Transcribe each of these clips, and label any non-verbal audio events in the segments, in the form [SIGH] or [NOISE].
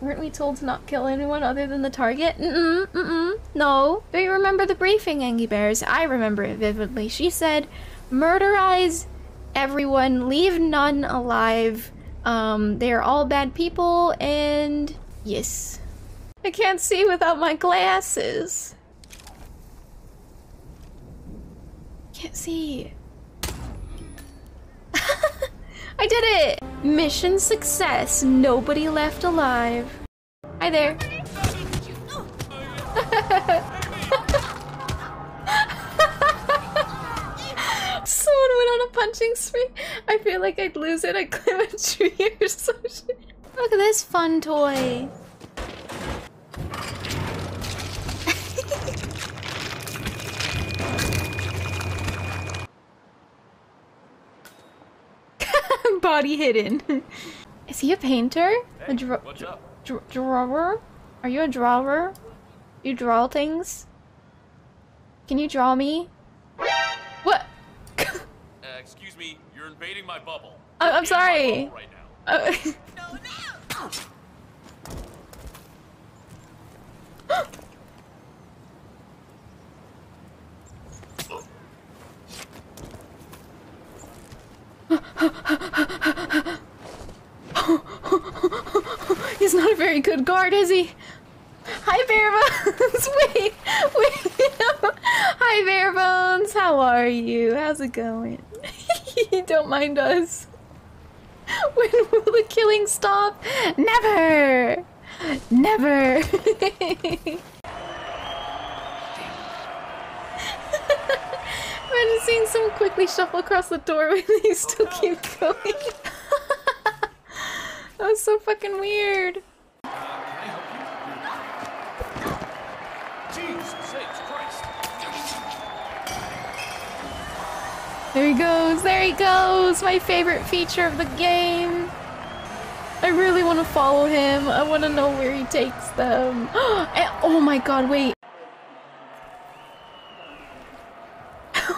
Weren't we told to not kill anyone other than the target? Mm-mm, mm-mm, no. Do you remember the briefing, Angie Bears? I remember it vividly. She said, murderize everyone, leave none alive. Um, they're all bad people, and yes. I can't see without my glasses. Can't see. I did it! Mission success. Nobody left alive. Hi there. [LAUGHS] Someone went on a punching spree. I feel like I'd lose it. I'd climb a tree or. Look at this fun toy. [LAUGHS] Body hidden. [LAUGHS] Is he a painter? a dra What's up? dra drawer? Are you a drawer? You draw things? Can you draw me? What? [LAUGHS] Uh, excuse me, you're invading my bubble. I- I'm You're my sorry. bubble Right now. Uh, [LAUGHS] He's not a very good guard, is he? Hi, Barebones! [LAUGHS] wait, wait. [LAUGHS] Hi, Barebones. How are you? How's it going? Don't mind us. When will the killing stop? Never! Never! Imagine seeing someone quickly shuffle across the doorway and they oh, still keep going. [LAUGHS] that was so fucking weird. Jesus sakes, Christ. There he goes, there he goes! My favorite feature of the game! I really want to follow him. I want to know where he takes them. [GASPS] Oh my god, wait.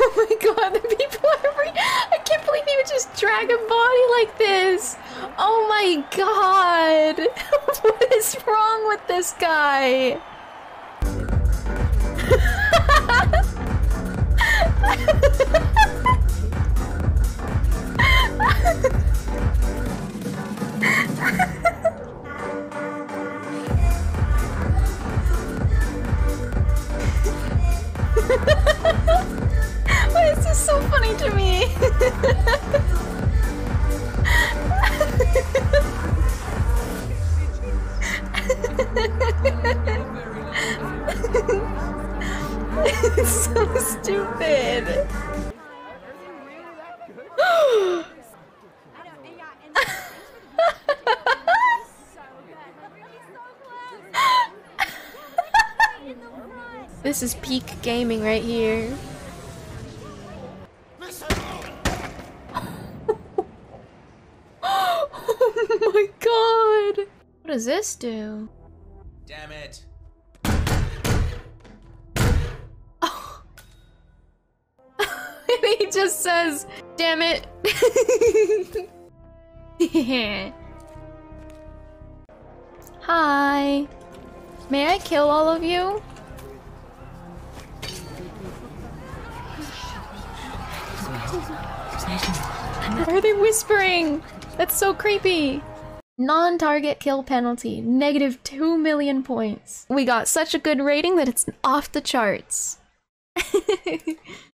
[LAUGHS] Oh my god, the people are re- I can't believe he would just drag a body like this! Oh my god! [LAUGHS] what is wrong with this guy? [LAUGHS] funny to me? it's so stupid. This is peak gaming right here. My god! What does this do? Damn it. Oh. [LAUGHS] and he just says, damn it. [LAUGHS] Hi. May I kill all of you? Why are they whispering? That's so creepy. Non-target kill penalty, negative 2 million points. We got such a good rating that it's off the charts. [LAUGHS]